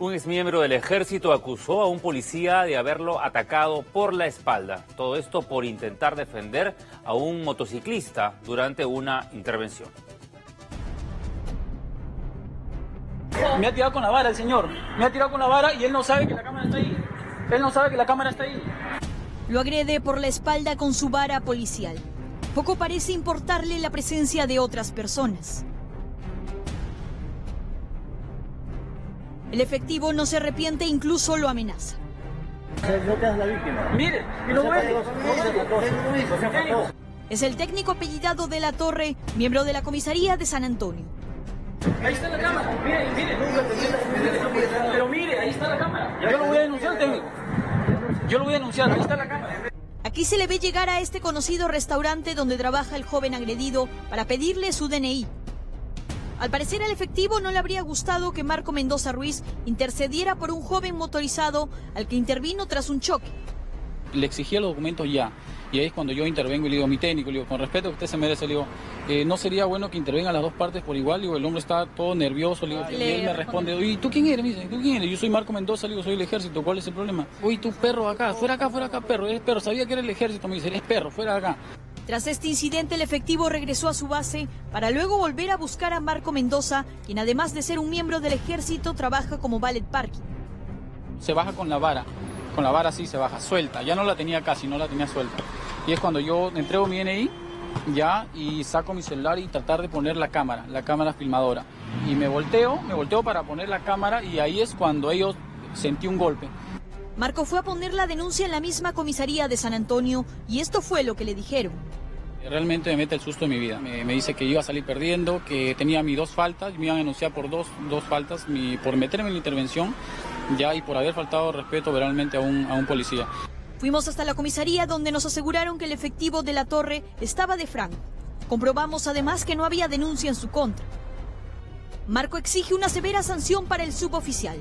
Un exmiembro del ejército acusó a un policía de haberlo atacado por la espalda. Todo esto por intentar defender a un motociclista durante una intervención. Me ha tirado con la vara el señor. Me ha tirado con la vara y él no sabe que la cámara está ahí. Él no sabe que la cámara está ahí. Lo agrede por la espalda con su vara policial. Poco parece importarle la presencia de otras personas. El efectivo no se arrepiente, incluso lo amenaza. Mire, y lo ve. Es el técnico apellidado de la Torre, miembro de la comisaría de San Antonio. Ahí está la cámara. Mire, mire. Pero mire, ahí está la cámara. Yo lo voy a denunciar, técnico. Yo lo voy a denunciar. Ahí está la cámara. Aquí se le ve llegar a este conocido restaurante donde trabaja el joven agredido para pedirle su DNI. Al parecer al efectivo no le habría gustado que Marco Mendoza Ruiz intercediera por un joven motorizado al que intervino tras un choque. Le exigía los documentos ya. Y ahí es cuando yo intervengo y le digo, mi técnico, le digo, con respeto que usted se merece, le digo, eh, no sería bueno que intervengan las dos partes por igual, le digo, el hombre está todo nervioso, le digo, y él me responde, ¿y tú quién eres? Me dice, ¿tú quién eres? Yo soy Marco Mendoza, le digo, soy el ejército, ¿cuál es el problema? Uy, tú perro acá, fuera acá, fuera acá, perro, eres perro, sabía que era el ejército, me dice, eres perro, fuera acá. Tras este incidente, el efectivo regresó a su base para luego volver a buscar a Marco Mendoza, quien además de ser un miembro del ejército, trabaja como ballet parking. Se baja con la vara, con la vara sí se baja, suelta, ya no la tenía casi, no la tenía suelta. Y es cuando yo entrego mi DNI ya y saco mi celular y tratar de poner la cámara, la cámara filmadora. Y me volteo, me volteo para poner la cámara y ahí es cuando ellos sentí un golpe. Marco fue a poner la denuncia en la misma comisaría de San Antonio y esto fue lo que le dijeron. Realmente me mete el susto de mi vida. Me, me, dice que iba a salir perdiendo, que tenía mis dos faltas, me iban a denunciar por dos, dos faltas, mi, por meterme en la intervención ya y por haber faltado respeto realmente a un, a un policía. Fuimos hasta la comisaría donde nos aseguraron que el efectivo de la torre estaba de franco. Comprobamos además que no había denuncia en su contra. Marco exige una severa sanción para el suboficial.